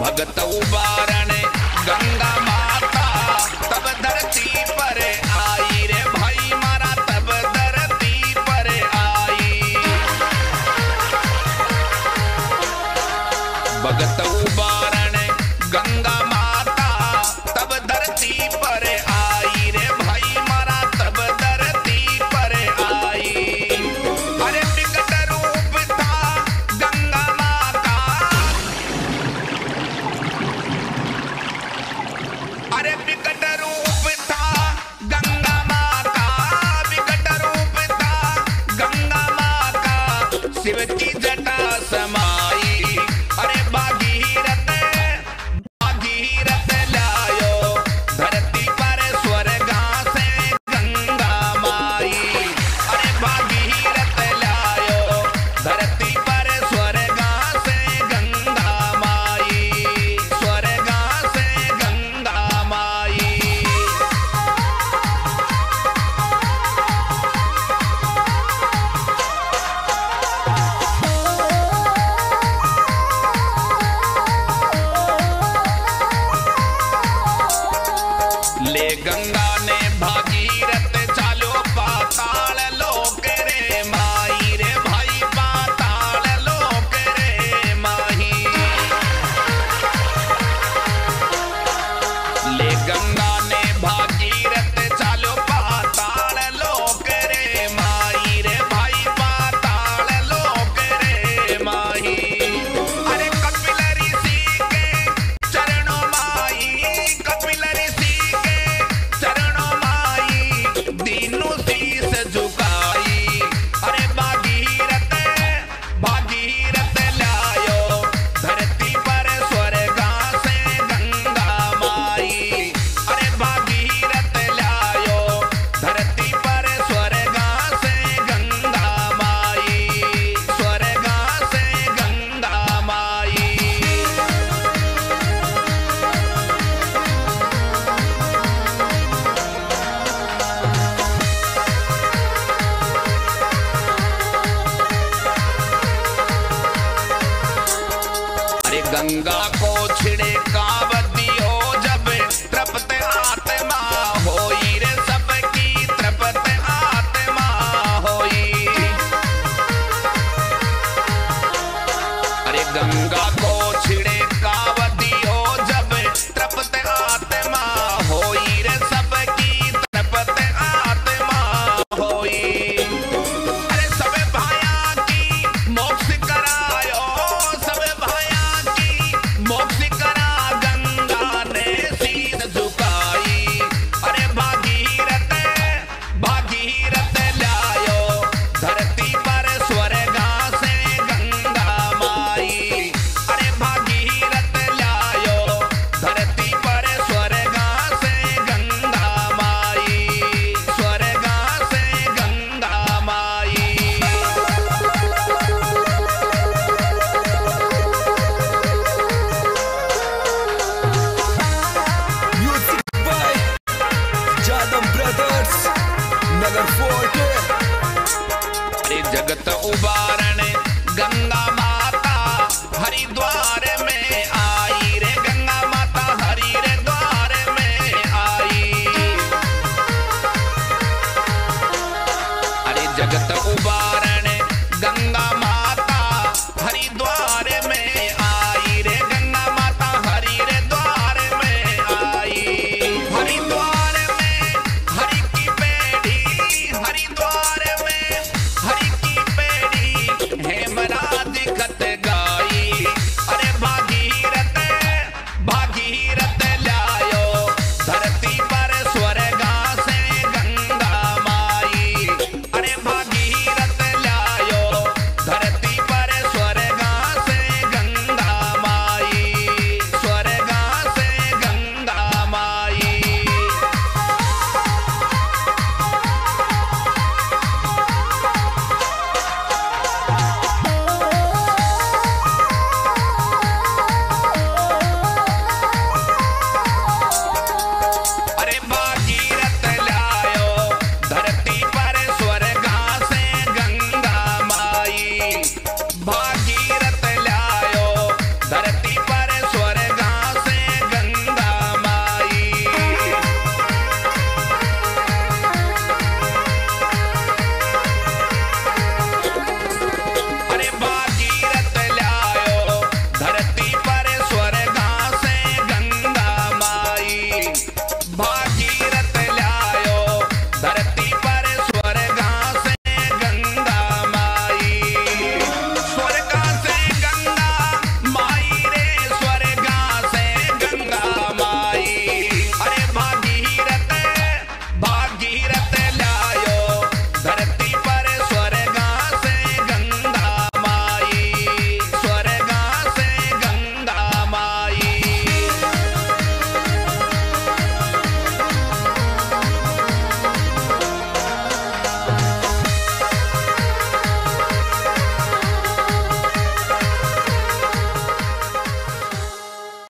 भगत उबारण, गंगा माता, तब धरती पर आई रे भाई मारा, तब धरती पर आई। भगत उबारण, गंगा माता, तब धरती पर आई गंगा ने भागीरथ चालो पाताल लोक रे माही रे भाई पाताल लोक रे माही। ले गंगा जगत उबार।